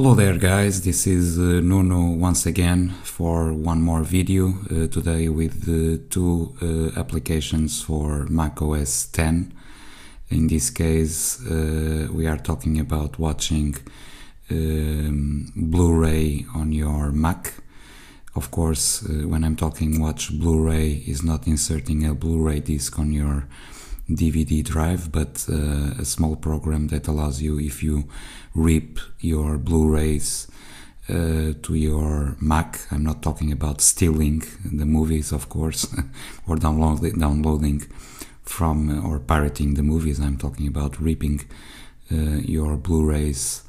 Hello there guys, this is uh, Nuno once again for one more video uh, today with uh, two uh, applications for Mac OS 10. In this case uh, we are talking about watching um, Blu-ray on your Mac. Of course when I'm talking watch Blu-ray is not inserting a Blu-ray disc on your DVD drive, but uh, a small program that allows you, if you rip your Blu-rays uh, to your Mac, I'm not talking about stealing the movies, of course, or download, downloading from uh, or pirating the movies. I'm talking about ripping uh, your Blu-rays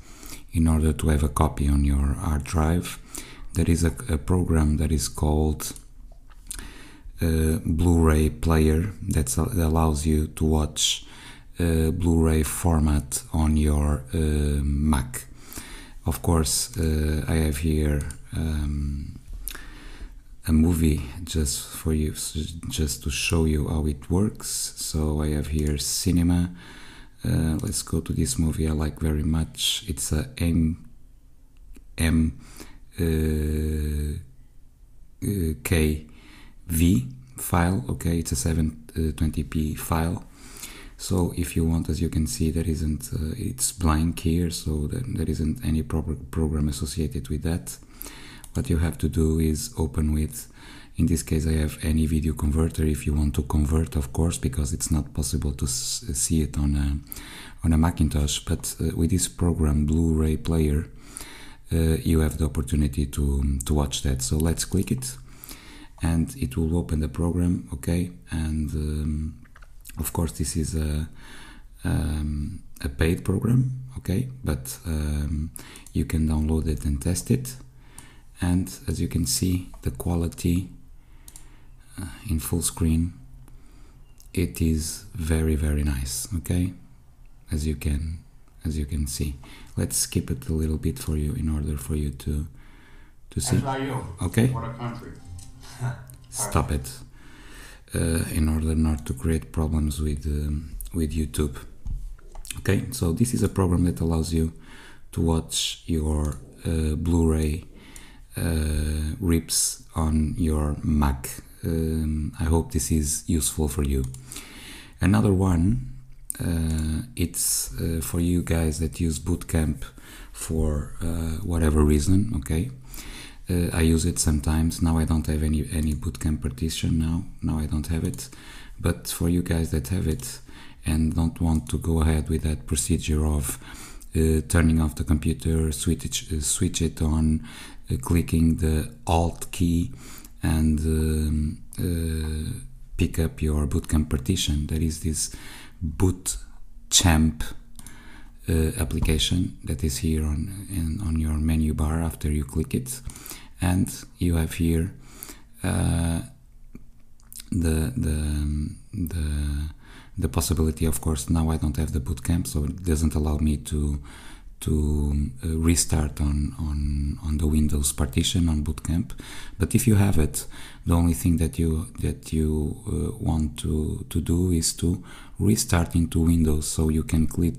in order to have a copy on your hard drive. There is a, a program that is called uh, Blu-ray player that allows you to watch uh, Blu-ray format on your uh, Mac. Of course, uh, I have here um, a movie just for you, just to show you how it works. So I have here cinema. Uh, let's go to this movie I like very much. It's a M M K V file okay? It's a 720p file. So if you want as you can see there isn't uh, it's blank here so there, there isn't any proper program associated with that. What you have to do is open with in this case I have any video converter if you want to convert of course because it's not possible to see it on a on a Macintosh. But uh, with this program Blu-ray player uh, you have the opportunity to to watch that. So let's click it and it will open the program okay? And um, of course this is a um, a paid program okay? But um, you can download it and test it. And as you can see the quality uh, in full screen it is very very nice okay? As you can as you can see. Let's skip it a little bit for you in order for you to to see. Okay? What a country stop it. Uh, in order not to create problems with um, with YouTube. Okay so this is a program that allows you to watch your uh, Blu-ray uh, rips on your Mac. Um, I hope this is useful for you. Another one uh, it's uh, for you guys that use Bootcamp for uh, whatever reason okay uh, I use it sometimes. Now I don't have any any bootcamp partition now. Now I don't have it. But for you guys that have it and don't want to go ahead with that procedure of uh, turning off the computer, switch it, uh, switch it on, uh, clicking the Alt key, and um, uh, pick up your bootcamp partition. There is this BootChamp uh, application that is here on on your menu bar after you click it and you have here uh, the the the the possibility of course now I don't have the bootcamp so it doesn't allow me to to uh, restart on, on on the Windows partition on bootcamp but if you have it the only thing that you that you uh, want to to do is to restart into Windows so you can click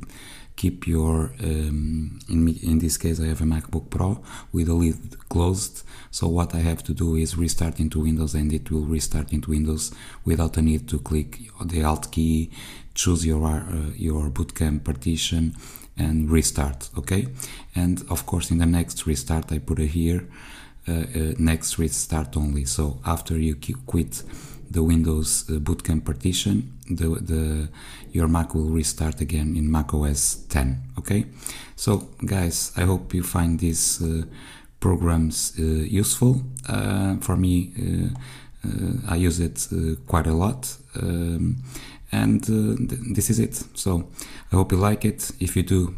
keep your um, in, in this case I have a MacBook Pro with the lid closed. So what I have to do is restart into Windows and it will restart into Windows without a need to click the Alt key choose your uh, your bootcamp partition and restart okay? And of course in the next restart I put it here uh, uh, next restart only. So after you quit the Windows uh, bootcamp partition, the, the your Mac will restart again in Mac OS 10. Okay, so guys, I hope you find these uh, programs uh, useful. Uh, for me, uh, uh, I use it quite a lot. Um, and th this is it. So I hope you like it. If you do,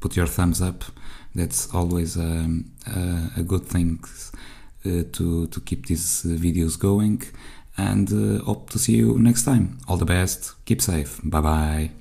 put your thumbs up. That's always um, a good thing to to keep these videos going and uh, hope to see you next time. All the best, keep safe, bye bye.